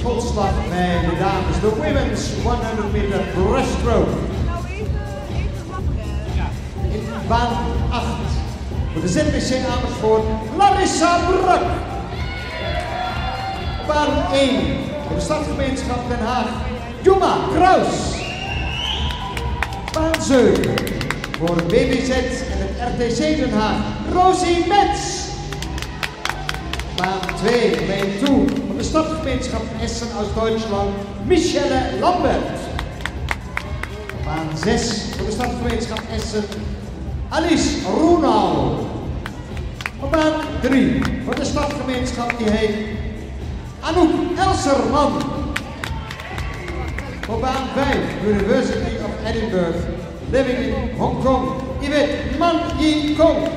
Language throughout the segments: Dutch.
Schotslag bij de dames. De women's 100 meter breaststroke. In baan 8 voor de ZBC Amersfoort, Larissa Brak. Baan 1 voor de stadsgemeenschap Den Haag, Juma Kraus. Baan 7 voor de BBZ en het RTC Den Haag, Rosie Metz. Baan 2, lijn 2 van de stadsgemeenschap Essen uit Duitsland, Michelle Lambert. Baan 6 voor de stadsgemeenschap Essen, Alice Roenau. Baan 3 voor de stadsgemeenschap die heet Anouk Elserman. Op baan 5 University of Edinburgh, living in Hong Kong, Yvette Man Yi Kong.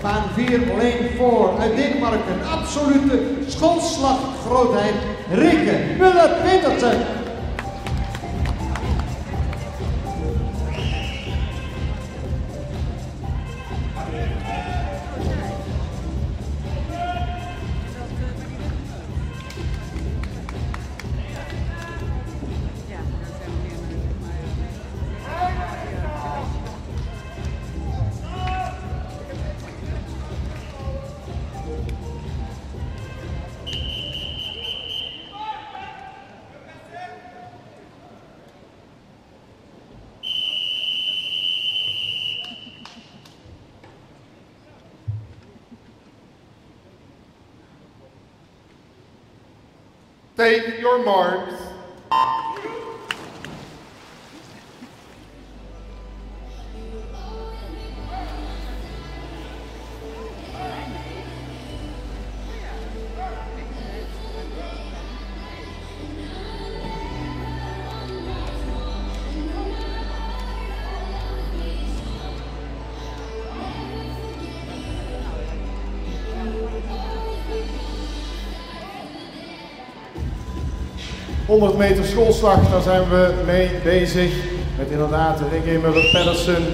Baan 4 lane 4 uit Denemarken, absolute schoolslaggrootheid, Rikke Muller-Petersen. Take your marks. ...100 meter schoolslag, daar zijn we mee bezig. Met inderdaad Ricky Muller-Pedersen,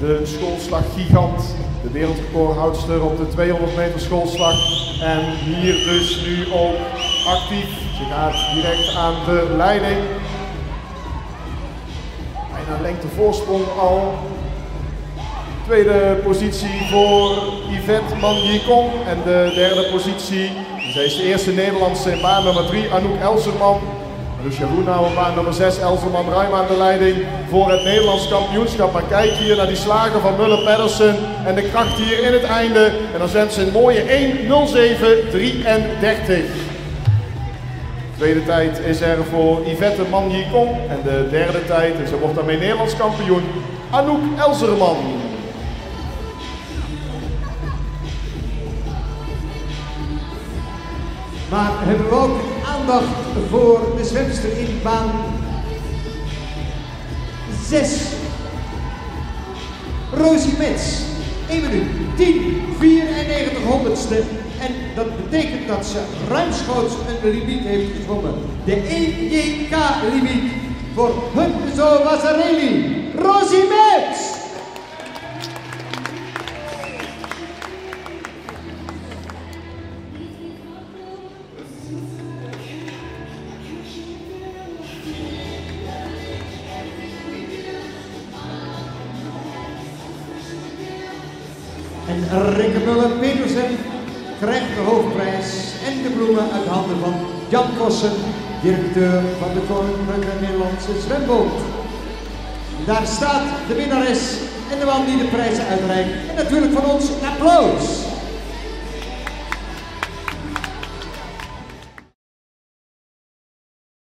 de schoolslaggigant. De wereldrecordhoudster op de 200 meter schoolslag. En hier dus nu ook actief. Ze gaat direct aan de leiding. Bijna lengte voorsprong al. Tweede positie voor Yvette Manjikong. En de derde positie, zij is de eerste Nederlandse in baan nummer 3, Anouk Elserman. Lucia Roenau op baan nummer 6, Elserman ruim aan de leiding voor het Nederlands kampioenschap. Maar kijk hier naar die slagen van Muller-Pedersen en de kracht hier in het einde. En dan zendt ze een mooie 1.07.33. Tweede tijd is er voor Yvette Manjikong. En de derde tijd, en ze wordt daarmee Nederlands kampioen, Anouk Elserman. Maar hebben we ook aandacht voor de zwemster in baan 6. Rosie Metz, 1 minuut 10, 94 honderdste. En dat betekent dat ze ruimschoots een limiet heeft gezwommen. De EJK-limiet voor Hunzo Wazzarelli. Rosie En Rikke Muller-Petersen krijgt de hoofdprijs en de bloemen uit handen van Jan Kossen, directeur van de Koninklijke Nederlandse Zwemboot. Daar staat de winnares en de man die de prijzen uitreikt. En natuurlijk van ons een applaus.